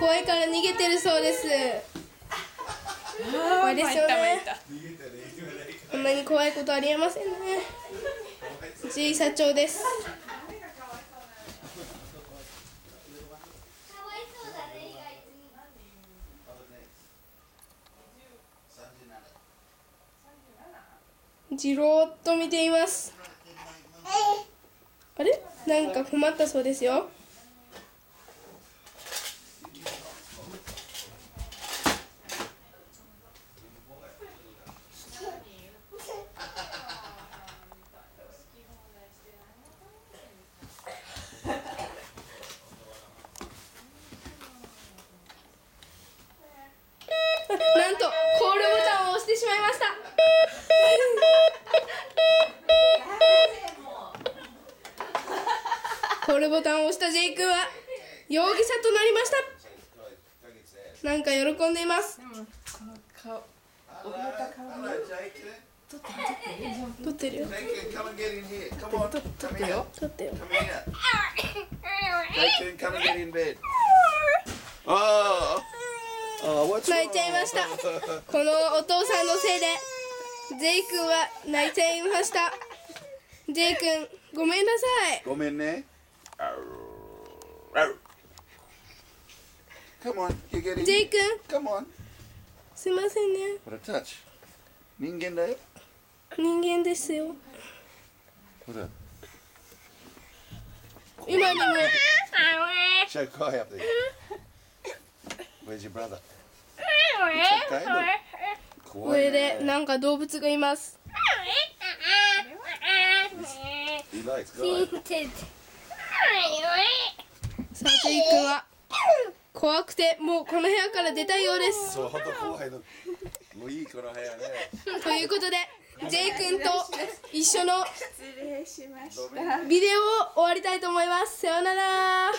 怖いから逃げてるそうです。怖いですよね。こんなに怖いことありえませんね。G 社長です。じろーっと見ています。あれ？なんか困ったそうですよなんとコールボタンを押してしまいました。コールボタンを押したジェイクは容疑者となりました。なんか喜んでいます。撮ってる。泣いちゃいました。このお父さんのせいでジェイ君は泣いちゃいました。ジェイ君ごめんなさい。ごめんね。ジェイ君。すいませんね。人間だよ。人間ですよ。今でも。Should I call you up there? Where's your brother? 怖い上でね。なんか動物がいます.さあジェイ君は？怖くてもうこの部屋から出たいようですそう、本当怖いの。もういいこの部屋ね。ということでジェイ君と一緒の失礼しましたビデオを終わりたいと思いますさようなら